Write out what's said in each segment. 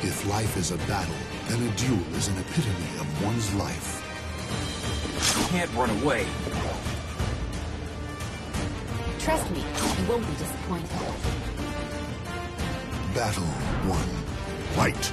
If life is a battle, then a duel is an epitome of one's life. You can't run away. Trust me, you won't be disappointed. Battle one. Fight!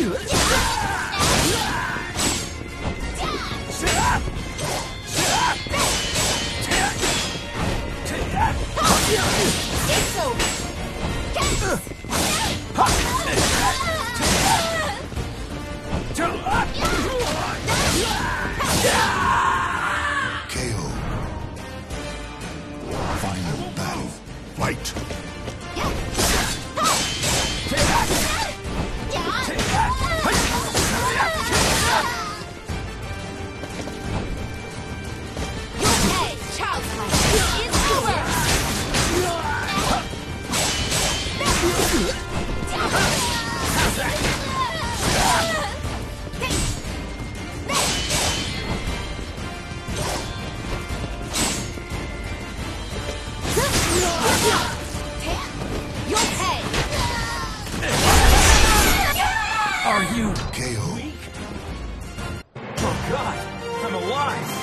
KO. Final battle. Fight! you KO. weak? Oh god, I'm alive!